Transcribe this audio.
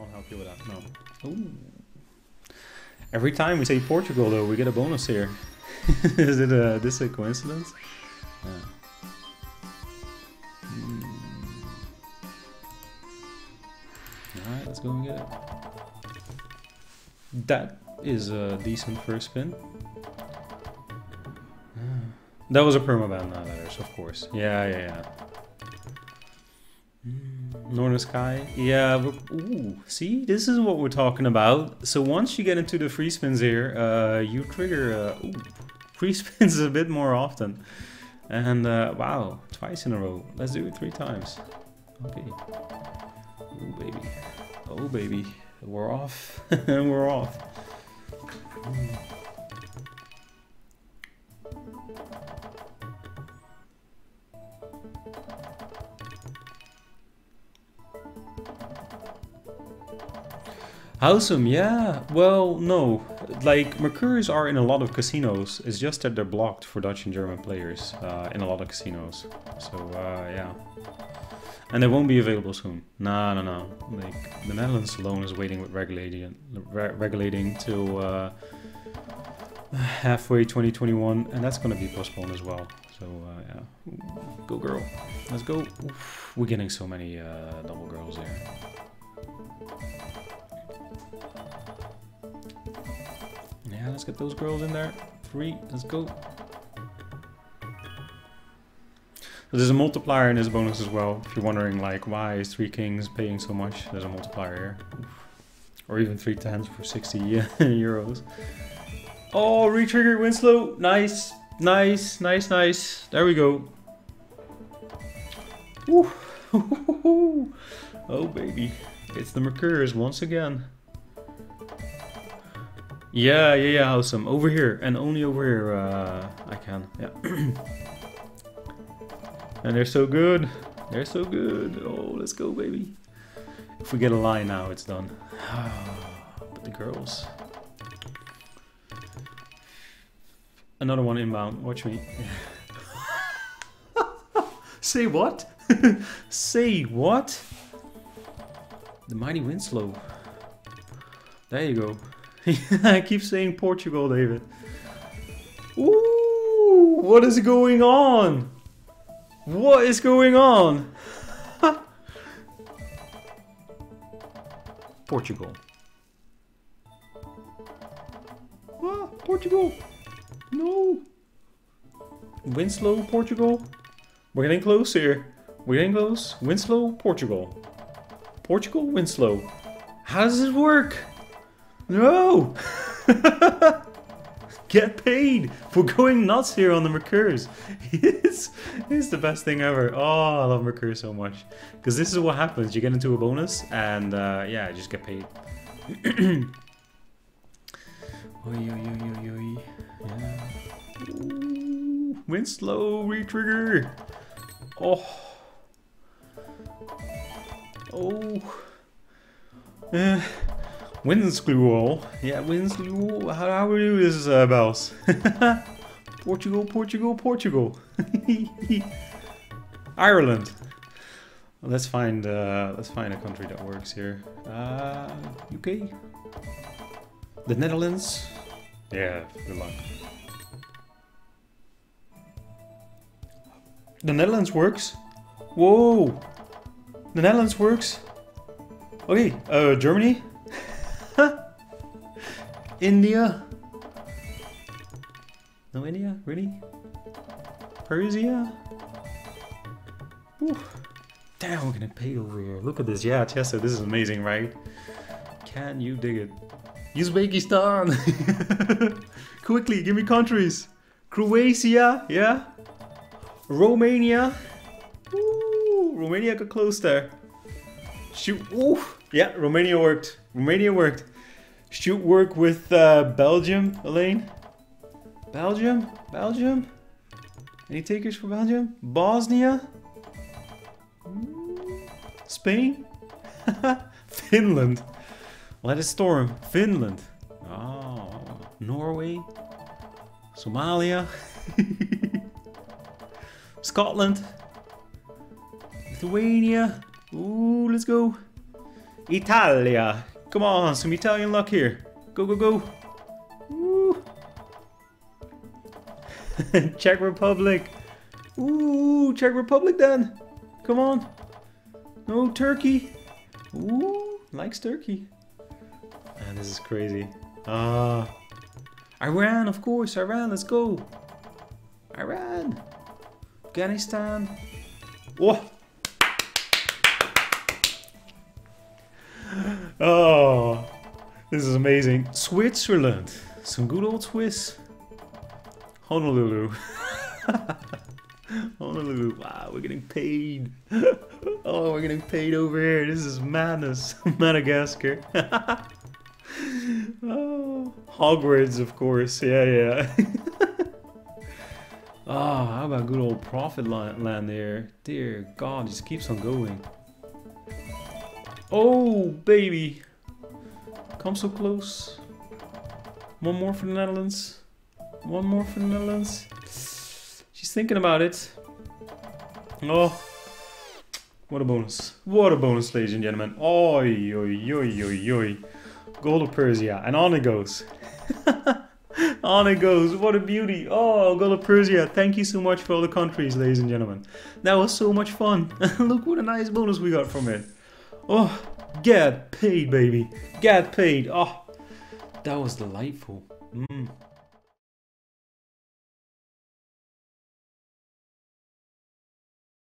Can't help you with that. No. Ooh. Every time we say Portugal, though, we get a bonus here. is it a this a coincidence? Yeah. Mm. All right, let's go and get it. That is a decent first spin. That was a permaban uh, letters, of course. Yeah, yeah, yeah. Mm, Northern Sky. Yeah, ooh, see, this is what we're talking about. So once you get into the free spins here, uh, you trigger uh, ooh, free spins a bit more often. And uh, wow, twice in a row. Let's do it three times. Okay. Oh baby. Oh baby. We're off. And we're off. Howsome, yeah. Well, no. Like, Mercurius are in a lot of casinos. It's just that they're blocked for Dutch and German players uh, in a lot of casinos. So, uh, yeah. And they won't be available soon. No, no, no. Like, the Netherlands alone is waiting with regulating, re regulating till uh, halfway 2021. And that's going to be postponed as well. So, uh, yeah. Go girl. Let's go. Oof. We're getting so many uh, double girls here. Let's get those girls in there. Three, let's go. So there's a multiplier in this bonus as well. If you're wondering, like, why is Three Kings paying so much? There's a multiplier here. Or even Three Tens for 60 euros. Oh, retrigger Winslow. Nice, nice, nice, nice. There we go. Oh, baby. It's the Mercurius once again. Yeah, yeah, yeah, awesome. Over here, and only over here uh, I can. Yeah. and they're so good. They're so good. Oh, let's go, baby. If we get a line now, it's done. but the girls. Another one inbound. Watch me. Say what? Say what? The mighty Winslow. There you go. I keep saying Portugal, David. Ooh, what is going on? What is going on? Portugal. Ah, Portugal. No. Winslow, Portugal. We're getting close here. We're getting close. Winslow, Portugal. Portugal, Winslow. How does this work? No! Get paid for going nuts here on the Merkurs. It's, it's the best thing ever. Oh, I love Merkur so much. Because this is what happens. You get into a bonus and uh, yeah, just get paid. oi, oi, oi, oi, oi. Yeah. Ooh, Winslow retrigger. Oh. Oh. Eh. Winslow. Yeah, Winslow. How, how are you, this uh? Portugal, Portugal, Portugal. Ireland. Let's find uh, let's find a country that works here. Uh, UK. The Netherlands. Yeah, good luck. The Netherlands works. Whoa. The Netherlands works. Okay, uh, Germany. India? No India? Really? Persia? Whew. Damn, we're getting paid over here. Look at this. Yeah, Chester, this is amazing, right? Can you dig it? Uzbekistan! Quickly, give me countries. Croatia, yeah? Romania? Ooh, Romania got close there. Shoot, ooh, yeah, Romania worked. Romania worked. Shoot work with uh, Belgium, Elaine? Belgium? Belgium? Any takers for Belgium? Bosnia? Spain? Finland. Let it storm. Finland. Oh, Norway. Somalia. Scotland. Lithuania. Ooh, let's go. Italia. Come on, some Italian luck here. Go, go, go. Woo. Czech Republic. Ooh, Czech Republic then. Come on. No, Turkey. Ooh, likes Turkey. Man, this is crazy. Ah. Iran, of course. Iran, let's go. Iran. Afghanistan. Oh. Oh. This is amazing. Switzerland. Some good old Swiss. Honolulu. Honolulu. Wow, we're getting paid. oh, we're getting paid over here. This is madness. Madagascar. oh, Hogwarts, of course. Yeah, yeah. oh, how about good old profit land there? Dear God, just keeps on going. Oh, baby. Come so close. One more for the Netherlands. One more for the Netherlands. She's thinking about it. Oh. What a bonus. What a bonus, ladies and gentlemen. Oi, oi, oi, oi, oi. Gold of Persia. And on it goes. on it goes. What a beauty. Oh, Gold of Persia. Thank you so much for all the countries, ladies and gentlemen. That was so much fun. Look what a nice bonus we got from it. Oh, get paid, baby. Get paid. Oh, that was delightful. Mm.